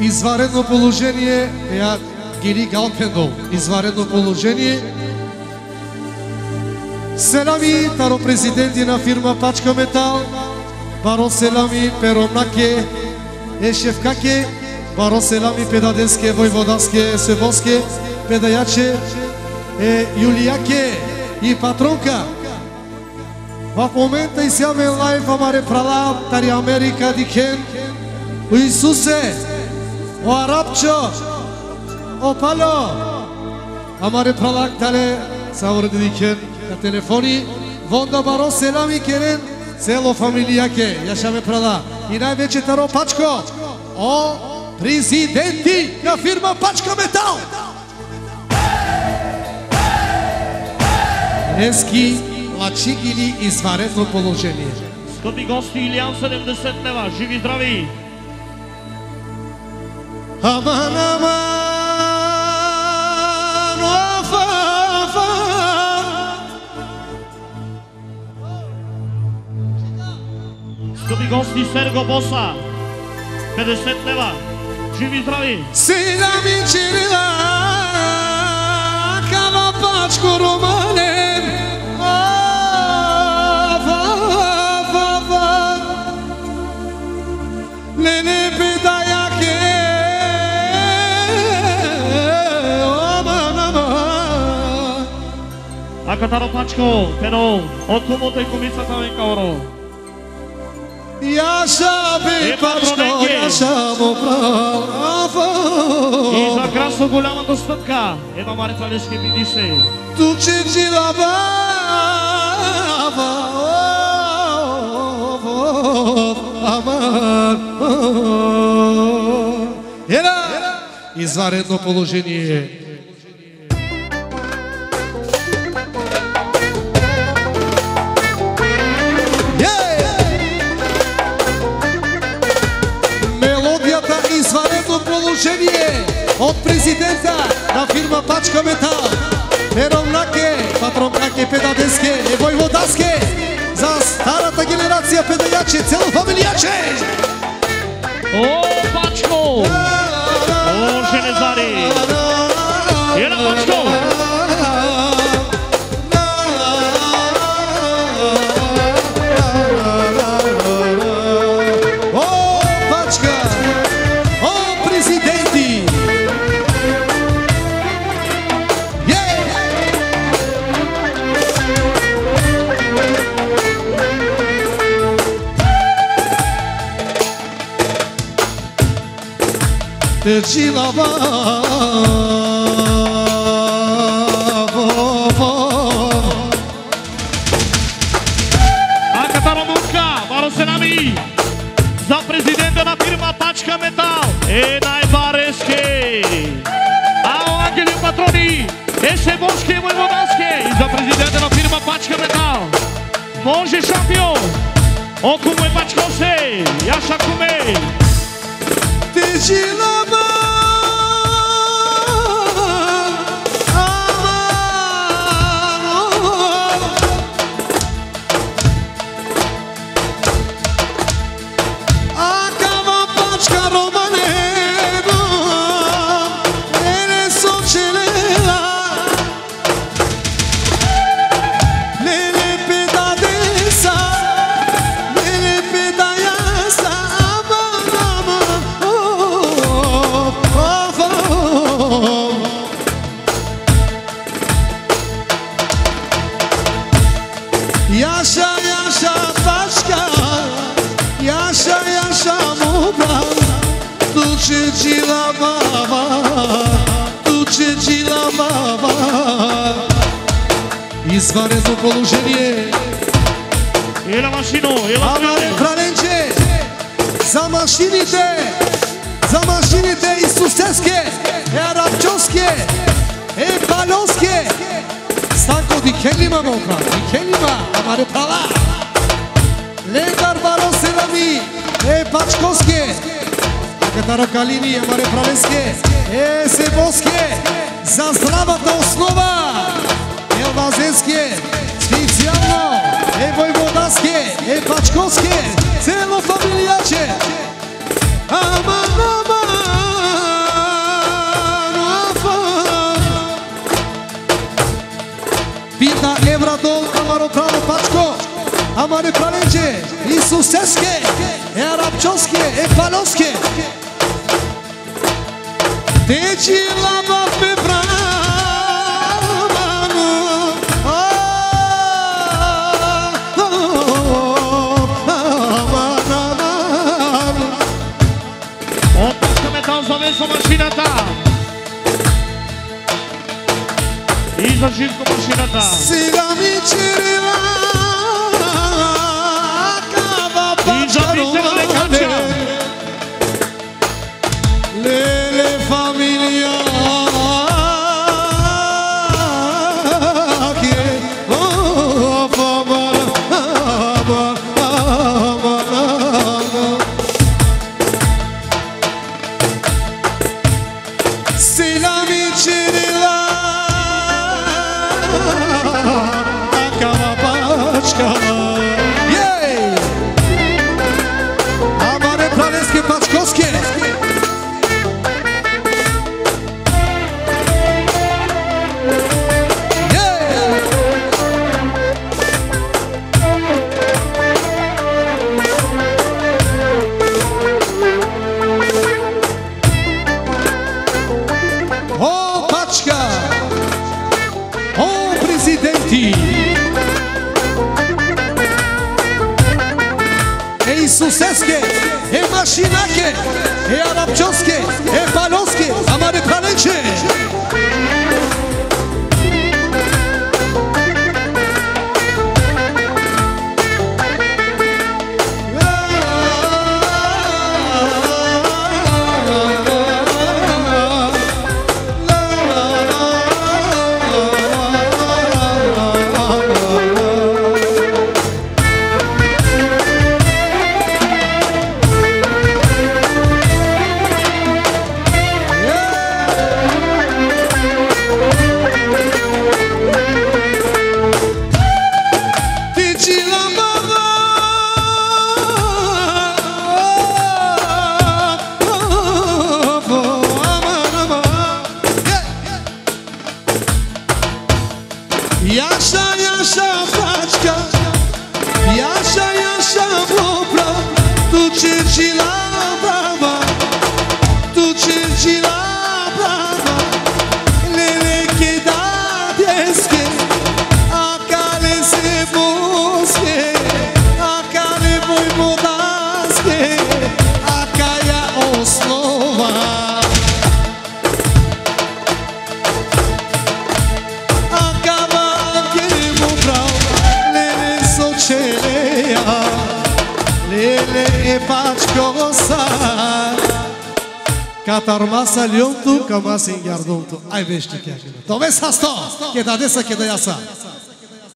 Изваредно положение, ја Гири Галпендол. Изваредно положение. Селами, таро президенти на фирма Пачка Метал, Баро Селами, Перомнаке, Ешевкаке, Баро Селами, Педаденске, Војводанске, Себоске, Педајаче, е Јулијаке и Патронка. Во момента изјавен лајф, амаре прала тари Америка дикен у Исусе о Арабчо о Пало! Амаре палак тале саврди дикен на телефони. Вонда баро селами керен цело фамилијаке јашаме прала и највеќе таро Пачко. О президенти на фирма Пачка Метал! Ески Лачик или изваредно положение. Скъпи гости, Илиан 70 лева, живи здрави! Аман, аман, офа. Скъпи гости, Серго Боса, 50 лева, живи здрави! Сега ми чирила, кава пачко рома 中田のパチコ手の奥もてこみささめんかおろ Ja sam i pačko, ja sam upravo I za krasno goljama dostatka Ema Marica Leške mi diše Tu će džila bava Aman Izvanredno položenje rezidența la firma Pačka Metal. Nerovnake, patronke, pedadeske, nevojvodaske, za starata generacija pedajače, celo familijače. O, Pačko! O, železari! Jedan Pačko! te lavar. A cantaram música, bora. Za presidente na firma Tática Metal. E na Ivaresque. A Angelio Patroni. Esse é bom esquema é e Modaske. Za presidente na firma Tática Metal. Monge campeão. O como é pra E acha comer. Te. yaşa başka Yaşa yaşa mubran Tuče cila baba Tuče cila baba. Izvanredno poluženje. Jela mašino, jela mašino Amare pralenče Zamašinite Zamašinite i susteske E arabčoske E balonske. Stanko dikenlima mokra Dikenlima Amare prala Лезар амаре прала. Лекар баро селами, е пачковске. Акатаро калини, амаре праленске, е себоске. За здравата основа, е вазенске, специјално, е војводаске, е пачковске, целото Falonsky, e Falonsky. oh, la va pe Começou a machina tá? Isso, Chico, como tá? Siga-me, tire lá Live. Kasinake, Arabczowskie. Yasha, Yasha, paczka e pačkosar Katarmasa ljontu, kamasi ngardontu Aj veš ti kja gina To Que to, kjeda que kjeda jasa